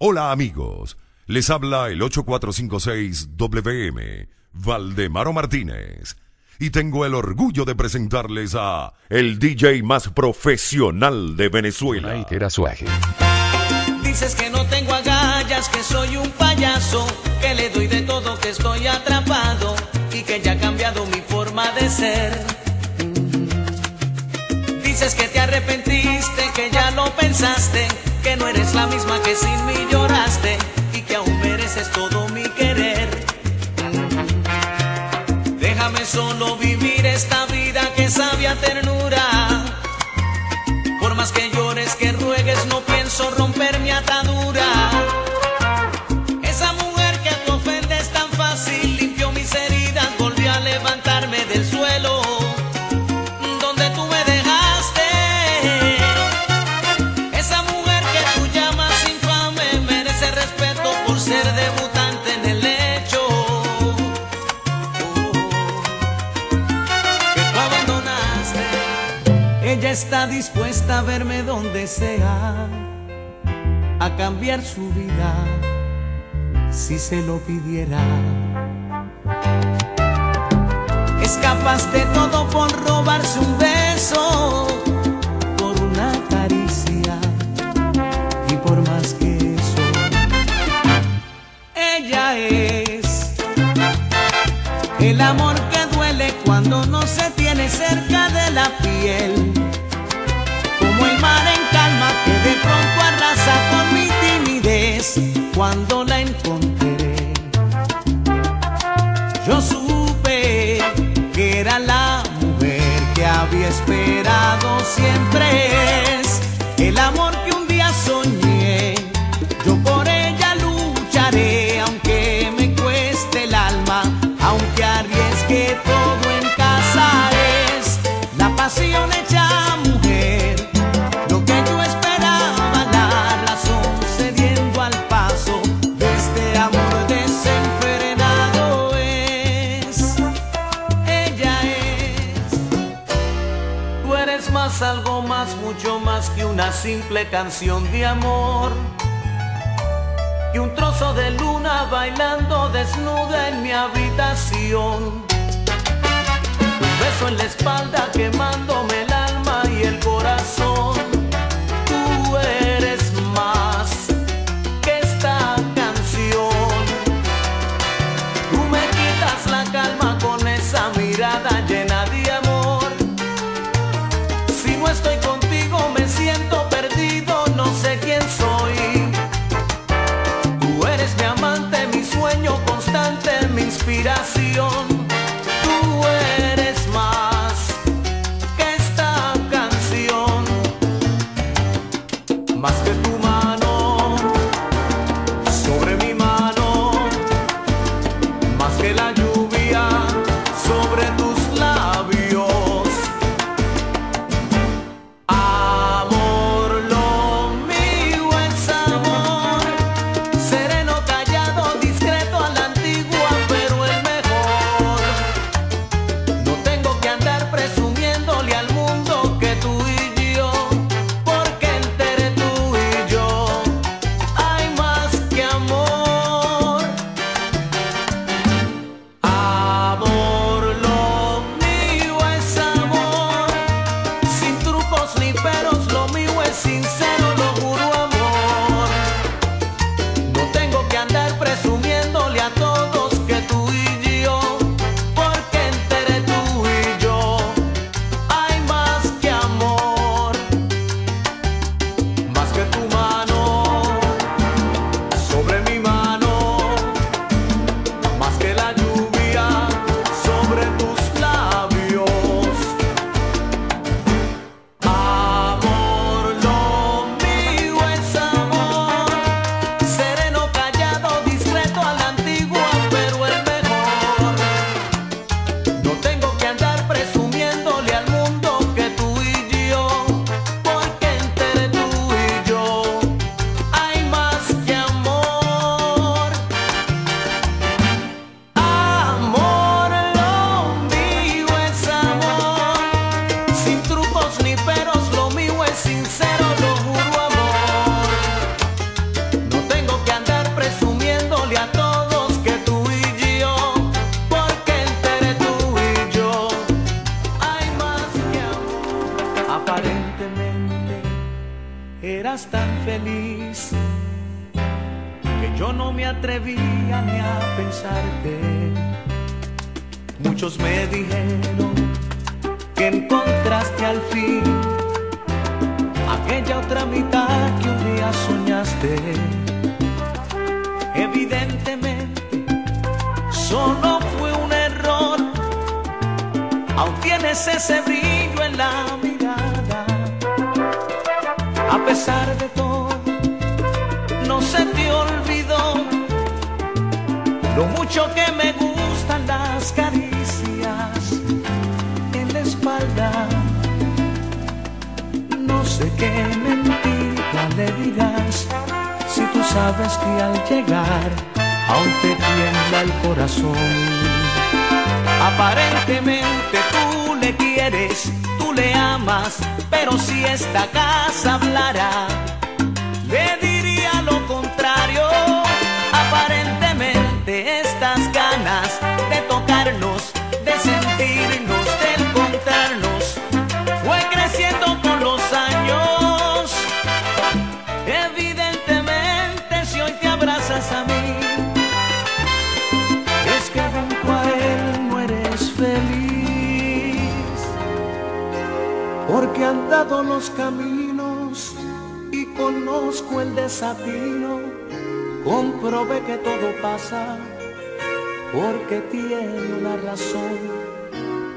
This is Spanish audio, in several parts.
Hola amigos, les habla el 8456-WM, Valdemaro Martínez, y tengo el orgullo de presentarles a el DJ más profesional de Venezuela. Dices que no tengo agallas, que soy un payaso, que le doy de todo, que estoy atrapado y que ya ha cambiado mi forma de ser. Dices que te arrepentiste, que ya lo pensaste que no eres la misma que sin mí lloraste y que aún mereces todo mi querer. Déjame solo vivir esta vida que sabia ternura. Está dispuesta a verme donde sea, a cambiar su vida si se lo pidiera. Es capaz de todo por robarse un beso, por una caricia y por más que eso. Ella es el amor que duele cuando no se tiene cerca de la piel. Que de pronto arrasa con mi timidez cuando la encontré. Yo supe que era la mujer que había esperado siempre el amor que simple canción de amor. Y un trozo de luna bailando desnuda en mi habitación. Un beso en la espalda quemándome eras tan feliz que yo no me atrevía ni a pensarte. Muchos me dijeron que encontraste al fin aquella otra mitad que un día soñaste. Evidentemente, solo fue un error, aún tienes ese brillo en la mirada a pesar de todo, no se te olvidó lo mucho que me gustan las caricias en la espalda. No sé qué mentira le dirás si tú sabes que al llegar aún te tiembla el corazón. Aparentemente tú le quieres, tú le amas, pero si esta casa hablara, le Porque han dado los caminos y conozco el desatino, comprobé que todo pasa porque tiene una razón.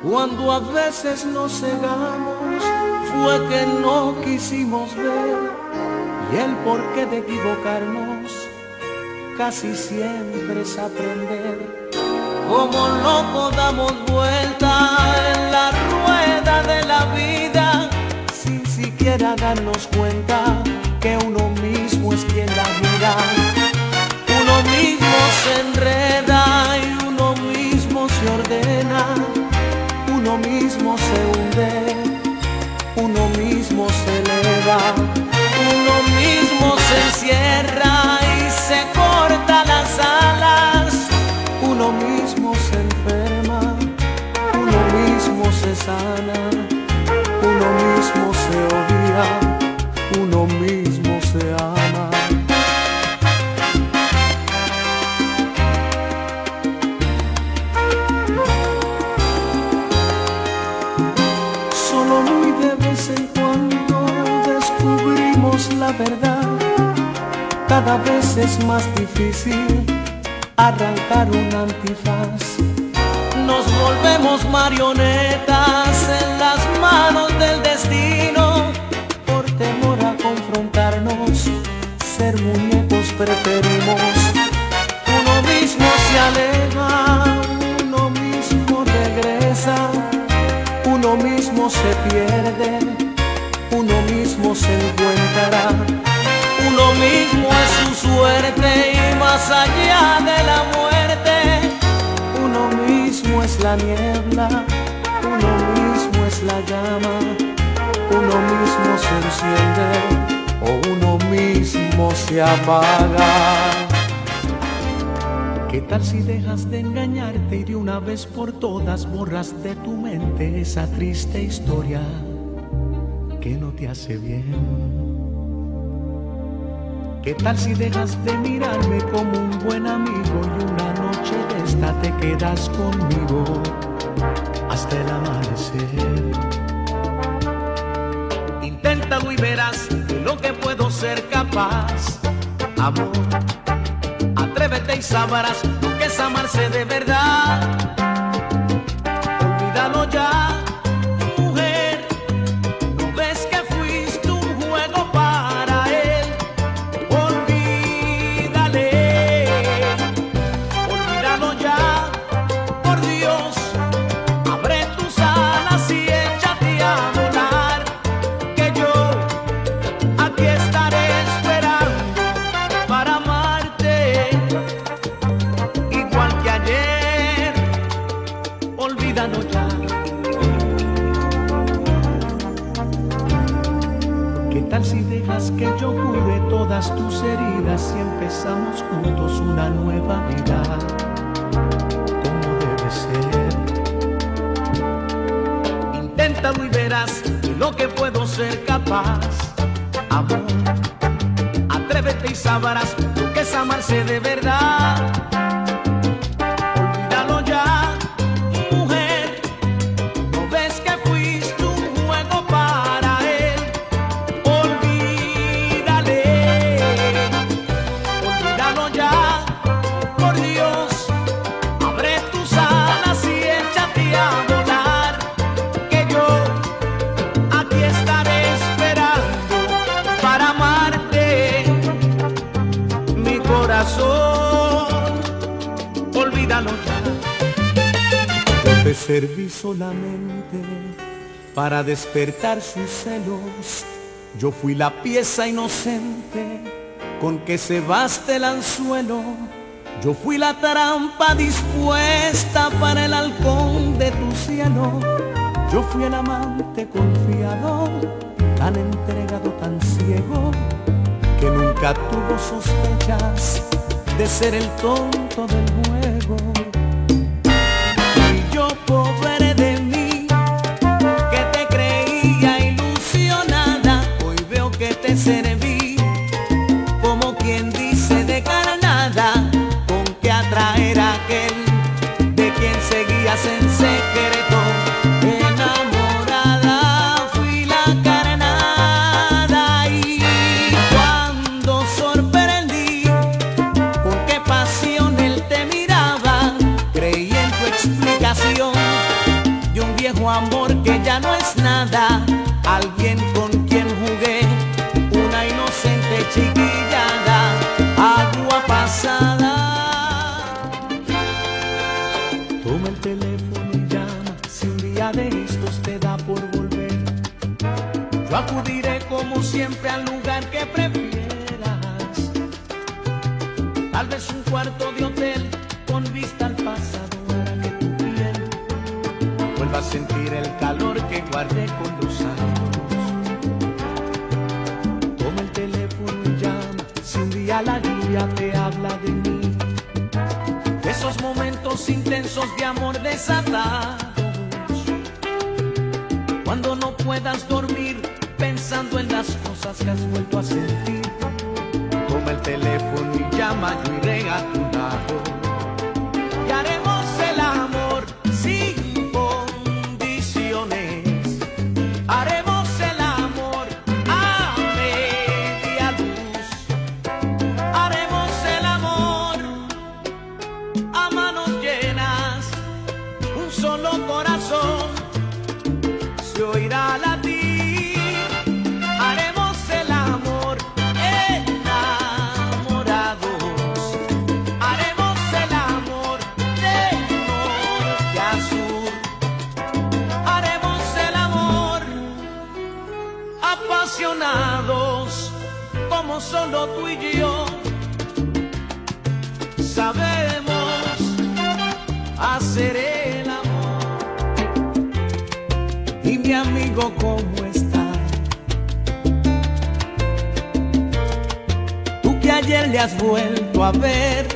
Cuando a veces nos cegamos fue que no quisimos ver y el porqué de equivocarnos casi siempre es aprender. Como loco damos vuelta en la rueda de la vida siquiera darnos cuenta que uno mismo es quien la mira. Uno mismo se enreda y uno mismo se ordena, uno mismo se hunde, uno mismo se eleva, uno mismo se encierra y se corta las alas, uno mismo se enferma, uno mismo se sana, Cada vez es más difícil arrancar un antifaz. Nos volvemos marionetas en las manos del destino. Por temor a confrontarnos, ser muñecos preferimos. Uno mismo se aleja, uno mismo regresa, uno mismo se pierde, uno mismo se encuentra. Allá de la muerte, uno mismo es la niebla, uno mismo es la llama, uno mismo se enciende o uno mismo se apaga. ¿Qué tal si dejas de engañarte y de una vez por todas borras de tu mente esa triste historia que no te hace bien? ¿Qué tal si dejas de mirarme como un buen amigo y una noche de esta te quedas conmigo hasta el amanecer? Inténtalo y verás de lo que puedo ser capaz, amor. Atrévete y sabrás lo que es amarse de verdad. Olvídalo ya, Amor, atrévete y sabrás que es amarse de verdad. Solamente para despertar sus celos. Yo fui la pieza inocente con que cebaste el anzuelo. Yo fui la trampa dispuesta para el halcón de tu cielo. Yo fui el amante confiado, tan entregado, tan ciego, que nunca tuvo sospechas de ser el tonto del juego. Y yo pobre Acudiré como siempre al lugar que prefieras. Tal vez un cuarto de hotel con vista al pasado hará que tu piel vuelva a sentir el calor que guardé con los años. Toma el teléfono y llama si un día la lluvia te habla de mí. Esos momentos intensos de amor desatados. Cuando no puedas dormir pensando en las cosas que has vuelto a sentir. Toma el teléfono y llama, yo iré a tu lado. Solo tú y yo sabemos hacer el amor. Y mi amigo, ¿cómo está? Tú que ayer le has vuelto a ver.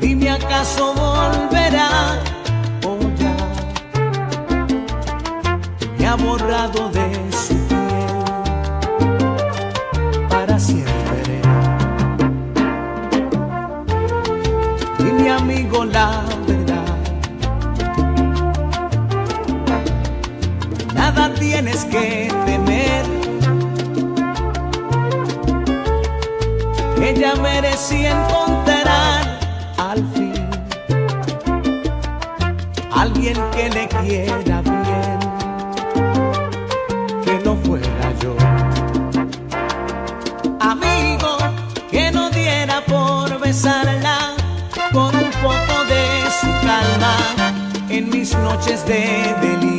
Dime acaso volverá o ya me ha borrado de su amigo, la verdad, nada tienes que temer. Ella merecía encontrar al fin alguien que le quiera noches de delirio.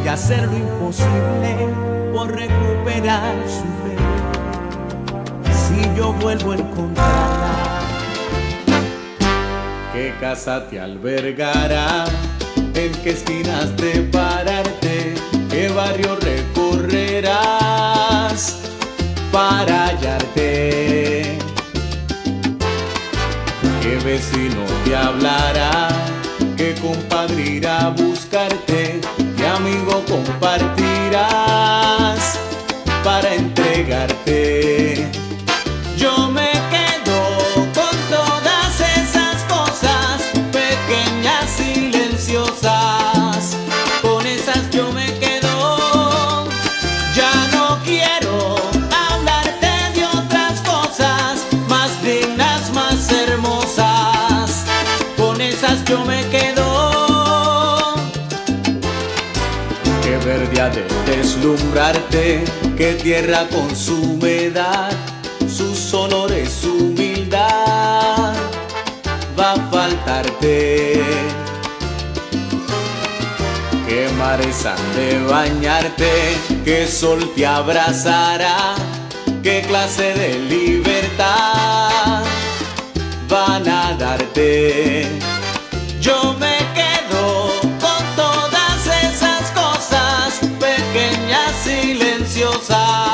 Voy a hacer lo imposible por recuperar su fe. Si yo vuelvo a encontrarla, ¿qué casa te albergará? ¿En qué esquinas de pararte? ¿Qué barrio recorrerás para hallarte? ¿Qué vecino te hablará? ¿Qué compadre irá a buscarte? Deslumbrarte, que tierra con su humedad, sus olores, su humildad, va a faltarte. Que mares han de bañarte, que sol te abrazará, qué clase de libertad van a darte. gozar.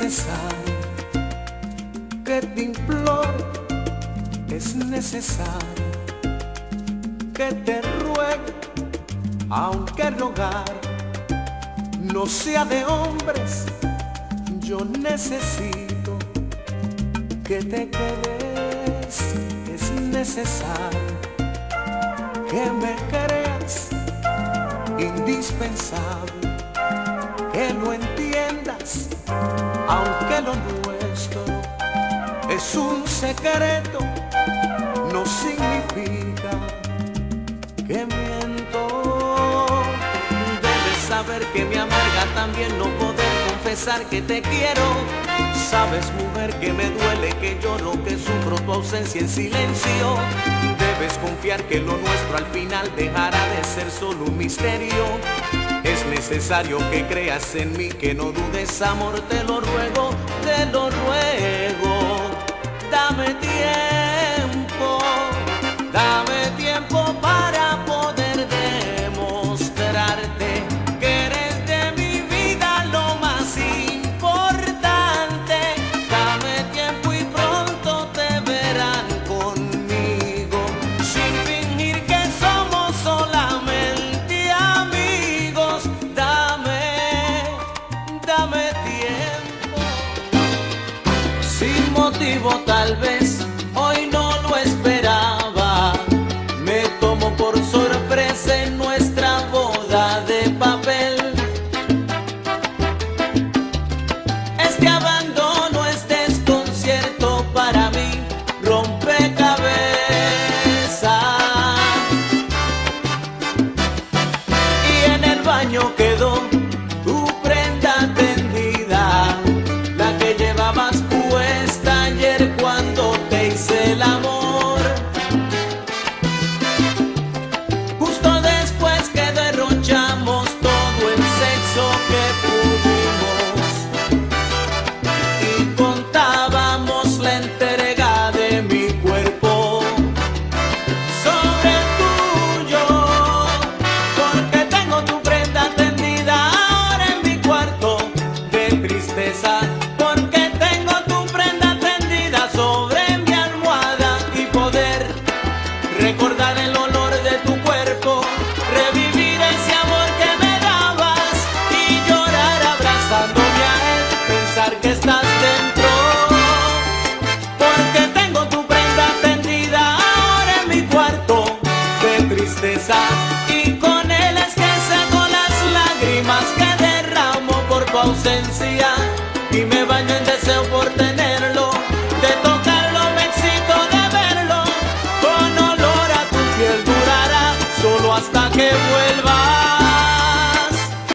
Necesario que te implore. Es necesario que te ruegue, aunque rogar no sea de hombres, yo necesito que te quedes, es necesario que me creas indispensable, que lo entiendas, aunque lo nuestro es un secreto, no significa que miento. Debes saber que me amarga también no poder confesar que te quiero. Sabes, mujer, que me duele, que lloro, que sufro tu ausencia en silencio. Debes confiar que lo nuestro al final dejará de ser solo un misterio. Es necesario que creas en mí, que no dudes, amor, te lo ruego, te lo ruego. Dame tiempo, baño quedó ausencia